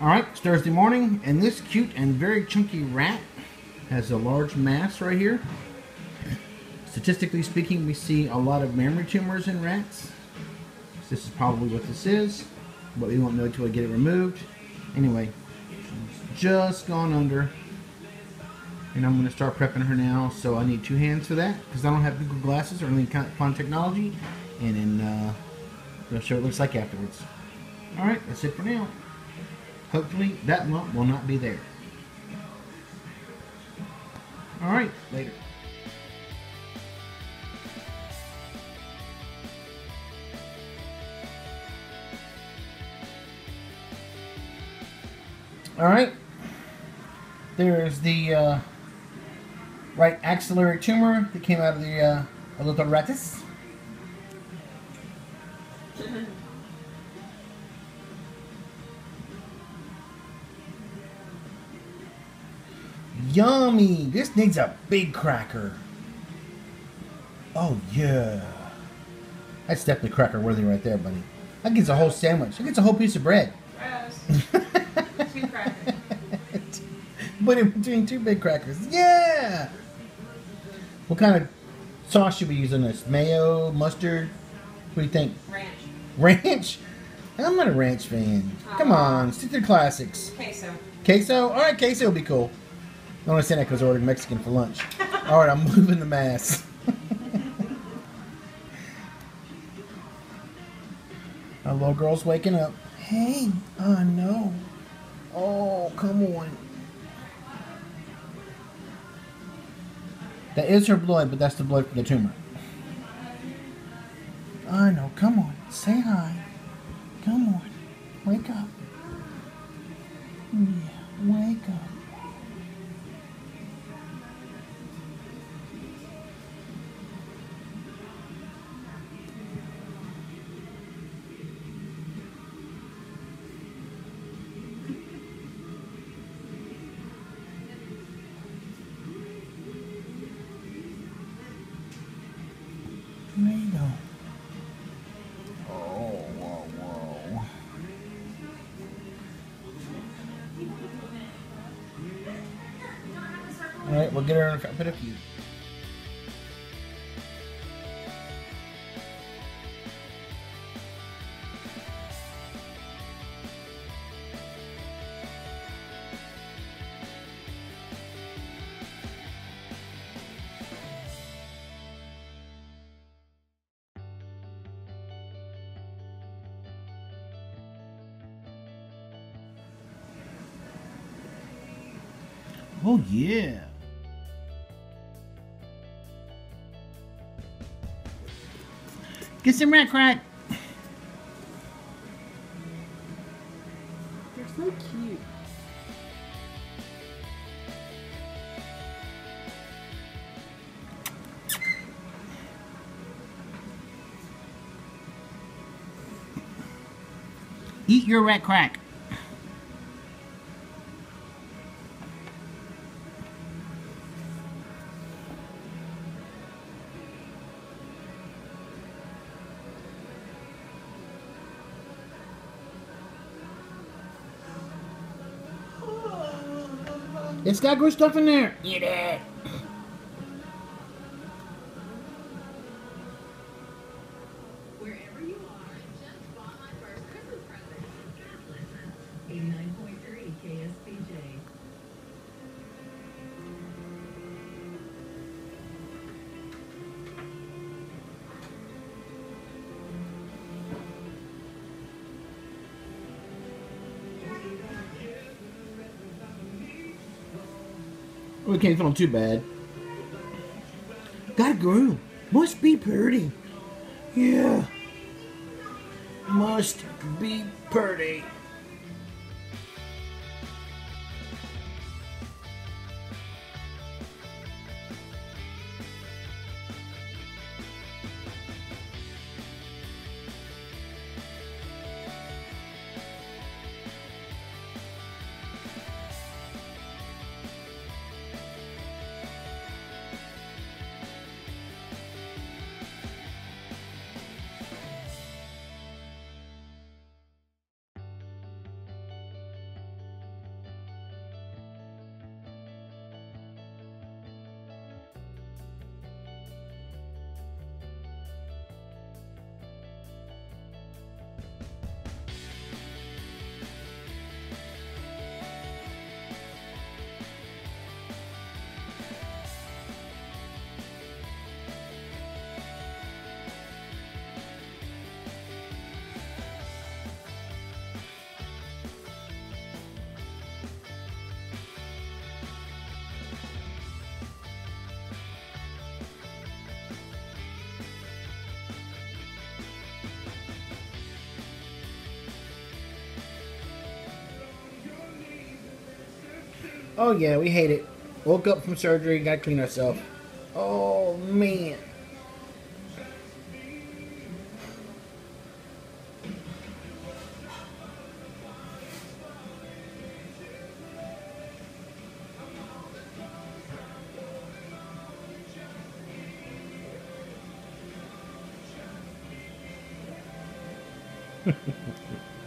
Alright, it's Thursday morning, and this cute and very chunky rat has a large mass right here. Statistically speaking, we see a lot of mammary tumors in rats. This is probably what this is, but we won't know until we get it removed. Anyway, just gone under. And I'm going to start prepping her now, so I need two hands for that, because I don't have Google Glasses or any kind of fun technology. And then, uh, I'll show what it looks like afterwards. Alright, that's it for now. Hopefully that lump will not be there. Alright, later. Alright. There's the uh, right axillary tumor that came out of the uh, Yummy! This needs a big cracker. Oh, yeah. That's definitely cracker worthy right there, buddy. That gets a whole sandwich. That gets a whole piece of bread. Gross. Two crackers. Put in between two big crackers. Yeah! What kind of sauce should we use on this? Mayo, mustard? What do you think? Ranch. Ranch? I'm not a ranch fan. Come uh-huh. on, stick to the classics. Queso. Queso? Alright, queso will be cool. I want to say that because I ordered Mexican for lunch. Alright, I'm moving the mass. Our little girl's waking up. Hey, oh no. Oh, come on. That is her blood, but that's the blood from the tumor. I know, come on. Say hi. Come on. Wake up. Yeah, wake up. All right, we'll get her in a bit of you. Oh yeah. Get some rat crack. You're so cute. Eat your rat crack. It's got good stuff in there. Eat it. We can't feel too bad. Got a groove. Must be pretty. Yeah. Must be pretty. Oh yeah, we hate it. Woke up from surgery, gotta clean ourselves. Oh man.